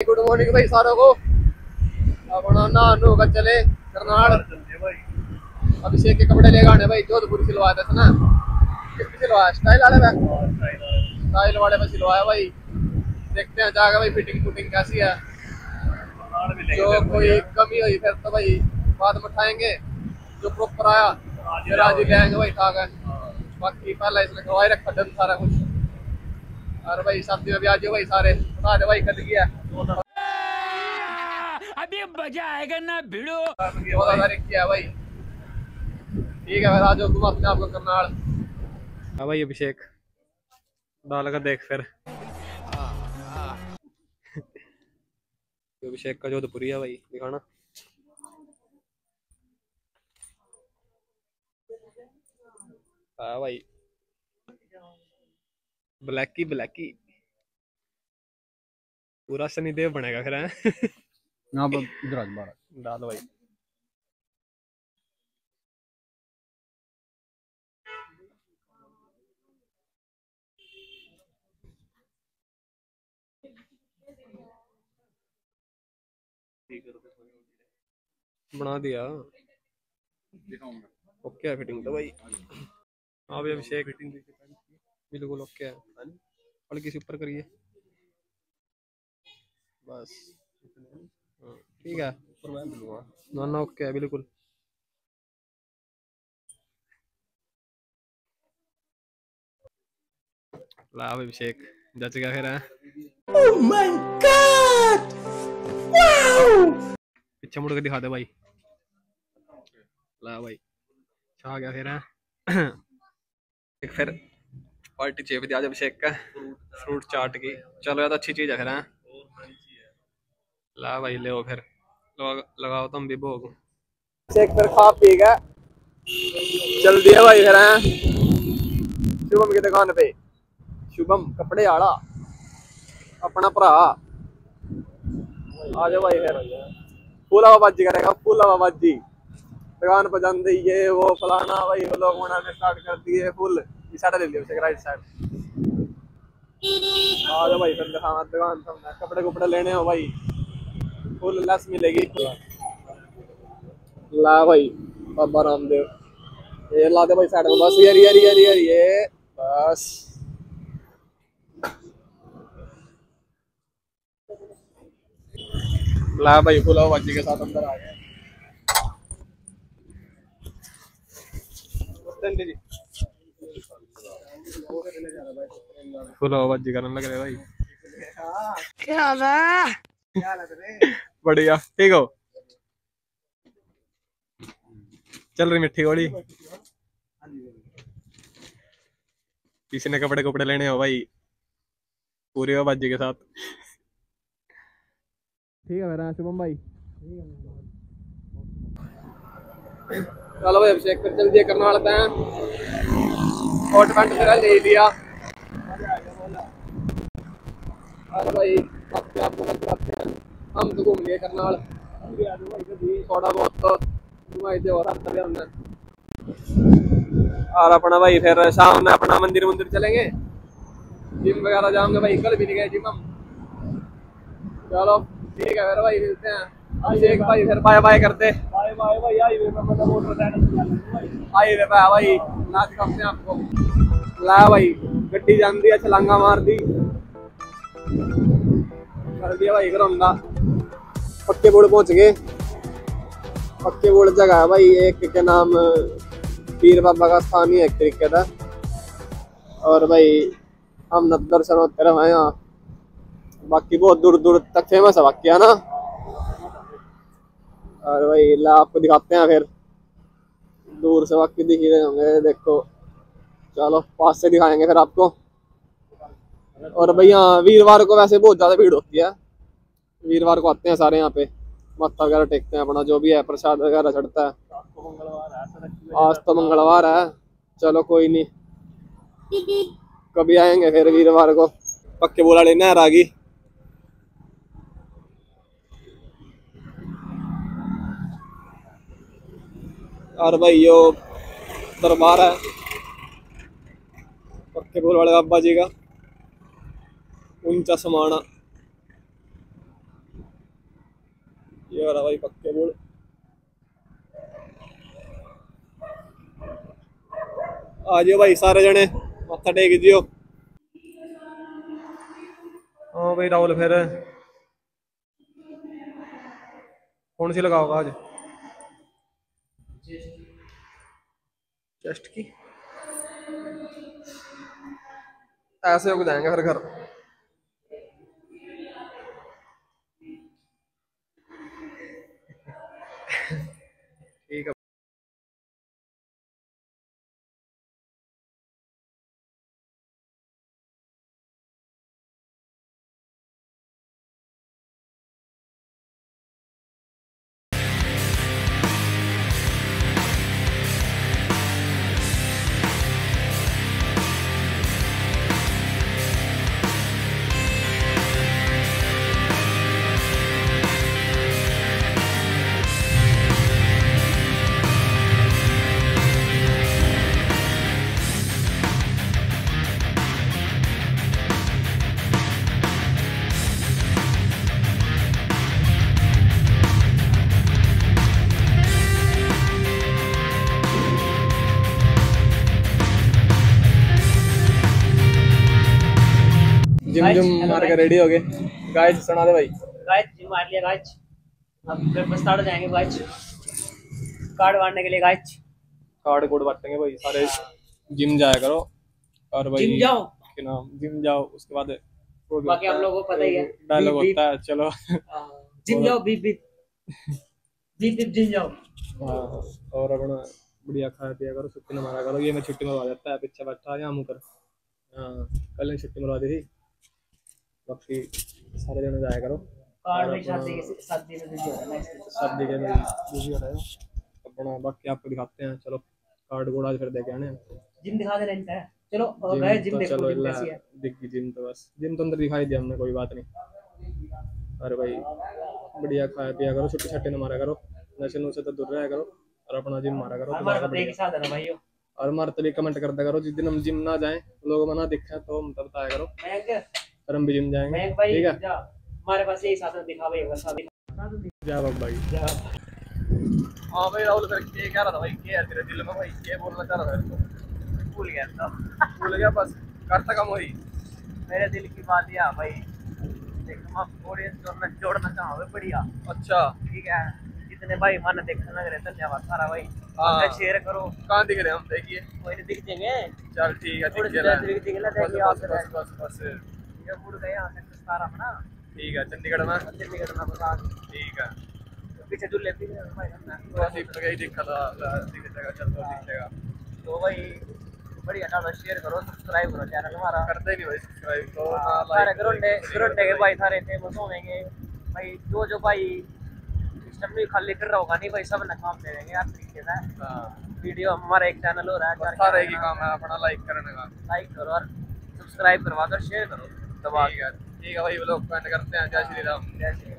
Good morning भाई सारों को। अपना नहा नु का चले करनाल। अभिषेक के कपड़े ले आने भाई, जोधपुर सिलवाया था ना किसकी सिलवाया स्टाइल वाले में स्टाइल वाले में सिलवाया भाई। देखते हैं जाकर भाई फिटिंग फुटिंग कैसी है। जो कोई कमी हुई फिर तो भाई बाद में उठाएँगे। जो प्रॉपर आया फिर आज ही ले आएँगे भाई खा कर बाकी पहले इसने करवाई रखा डन सारा कुछ। और भाई, शादी में भी आज भाई सारे बता दे भाई कल गया अभी मज़ा आएगा ना भिड़ो। चौदह तारीख की है भाई ठीक है आज घुमा अपने आपको करनाल हाँ भाई अभिषेक। डाल का देख फिर। अभिषेक का जोधपुरी है भाई, दिखाना। हाँ भाई। ब्लैकी ब्लैकी पूरा शनिदेव बनेगा फिर यहाँ पर डाल भाई। बना दिया। ओके है फिटिंग तो भाई। हाँ भाई अभिषेक। फिटिंग बिल्कुल ओके। है हल्की सी ऊपर करिए। बस। हाँ, ठीक है। ना ना ओके है बिल्कुल। ला भाई अभिषेक जच गया फिर है? पीछे मुड़ के दिखा दे भाई। ला भाई। छा गया फिर है? एक फिर। पार्टी चाहिए आज अभिषेक का। फ्रूट चाट की। चलो यार तो अच्छी चीज़ है फिर है। ला भाई ले फिर। लगाओ तुम भी भोग। अभिषेक फिर खा पी गया चल दिया भाई फिर शुभम की दुकान पे। शुभम, कपड़े आड़ा अपना भरा। आ जाओ भाई फिर। फूला बाबाजी करेगा, फूला बाबाजी। दुकान पर जाते ये, वो, फलाना, भाई, वो लोग बनाने स्टार्ट कर दिए फुल। ये साइड ले लियो राइट साइड आ जाओ भाई फिर दिखाना दुकान पर कपड़े कुपड़े लेने हो भाई। फुल लेस मिलेगी। ला भाई बाबा रामदेव। ये ला दे भाई साइड में बस यारी यारी यारी यारी ये बस। ला भाई फुला बाजी के साथ अंदर आ गए फुला बाजी करने लग रहे भाई। क्या हाल है? बढ़िया ठीक हो? चल रही मिट्टी गोली। किसी ने कपड़े कपड़े लेने हो भाई? पूरी हो बाजी के साथ। ठीक है मेरा शुभम भाई। चलो भाई अभिषेक फिर जल्दी करने वाले हैं कोट पैंट मेरा ले लिया। अरे भाई। कराते हैं हम तो घूम लिए करनाल थोड़ा बहुत तो घुमाई दे और हमने अपना भाई फिर शाम में अपना मंदिर मंदिर चलेंगे। जिम वगैरह जाएँगे भाई कल भी नहीं गए जिम हम। चलो ठीक है फिर भाई मिलते हैं। अभिषेक भाई फिर बाय बाय करते। बाय बाय भाई मोटरसाइकिल हाईवे पे भाई नाच करते हैं आपको। ला भाई गड्डी जाती है छलांगा मार दी। कर दिया भाई करूँगा पक्के बोर्ड पहुँच गए। पक्के बोर्ड जगह है भाई, एक के नाम, पीर बाबा का स्थान ही है एक तरीके का और भाई, हम दर्शन होते रहे यहाँ। बाकी बहुत दूर दूर तक फ़ेमस है बाकी, है ना? और भाई, ला आपको दिखाते हैं फिर। दूर से बाकी दिख रहे होंगे, देखो। चलो, पास से दिखाएँगे फिर आपको। और भैया, वीरवार को वैसे बहुत ज़्यादा भीड़ होती है। वीरवार को आते हैं सारे यहाँ पे। माथा वगैरह टेकते हैं अपना, जो भी है, प्रसाद वगैरह चढ़ता है। आज तो मंगलवार है, चलो कोई नहीं। कभी आएँगे फिर वीरवार को। पक्के बोला लेना रागी। और भाई, यो दरबार है। पक्के बोल वाले बाबा जी का। ऊँचा समाना। ये वाला भाई पक्के बोल। आ जाओ भाई, सारे जने, मत्था टेक जियो हाँ भाई, राहुल फिर। कौन सी लगाओगा आज? चेस्ट की। ऐसे हो जाएँगे फिर घर। जिम जिम मार के रेडी हो गए। गाइस सुना दे भाई। गाइस जिम मार लिया गाइस अब फिर स्टार्ट हो जाएँगे गाइस कार्ड मारने के लिए गाइस कार्ड कोड बांटेंगे भाई सारे जिम जाया करो। और भाई जिम जाओ। के नाम जिम जाओ उसके बाद बाकी हम लोगों को पता ही है। डायलॉग होता है चलो। जिम जाओ beep beep. Beep beep gym जाओ। हाँ और अपना बढ़िया खाया पिया करो छुट्टी मारा करो। ये मैं छुट्टी मरवा देता है पीछे बैठा है मुँह कर। हाँ कल ने छुट्टी मरवा दी थी। बाकी सारे जने जाया करो। शादी के बिज़ी हो रहा है हो अपना बाकी आपको दिखाते हैं चलो कार्ड कोड आज फिर देके आने। जिम दिखा दे रहे हैं चलो गाइस जिम तो देखो चलो कैसी है। दिख जिम तो बस। जिम तो अंदर दिखाई दिया हमने कोई बात नहीं। अरे भाई बढ़िया खाया पिया करो छुट्टी छट्टी ना मारा करो। नशे नुशे तो दूर रहा करो और अपना जिम मारा करो हमारा तो और हमारे तभी कमेंट करता करो जिस दिन हम जिम ना जाए लोग मना दिखे तो हम तब बताया करो। फिर हम भी जिम जाएँगे ठीक है? हमारे पास यही साधन दिखा भाई बस अभी जा भाई। हाँ भाई राहुल क्या कह रहा था भाई क्या तेरे दिल में भाई क्या बोलना चाह रहा था भूल गया था। भूल गया बस करता कम वही। मेरे दिल की बात या भाई ऑडियंस जोड़ना जोड़ना चाहोगे बढ़िया। अच्छा। ठीक है जितने भाई मन देखने लग रहे धन्यवाद सारा भाई। हाँ। शेयर करो। कहाँ दिख रहे हम? देखिए। कोई नहीं दिख जाएँगे। चल ठीक है दिख है बस बस बस बस। ना ठीक है चंडीगढ़ में चंडीगढ़ में बता ठीक है पीछे जो लेती है भाई हमने तो यही दिखा था दिख जाएगा चल तो दिख जाएगा तो भाई बढ़िया डालो शेयर करो सब्सक्राइब करो चैनल हमारा करते नहीं भाई सब्सक्राइब तो हाँ, सारे ग्रोंडे ग्रोंडे के भाई सारे फ़ेमस होंगे भाई जो जो भाई सिस्टम भी खाली कर रहा होगा नहीं भाई सबने काम दे देंगे यार तरीके से हाँ वीडियो हमारा एक चैनल हो रहा है सारा एक ही काम है अपना लाइक करने का लाइक करो और सब्सक्राइब करवा दो शेयर करो दबा है ठीक है भाई लोग पेंट करते हैं। जय श्री राम। जय श्री राम।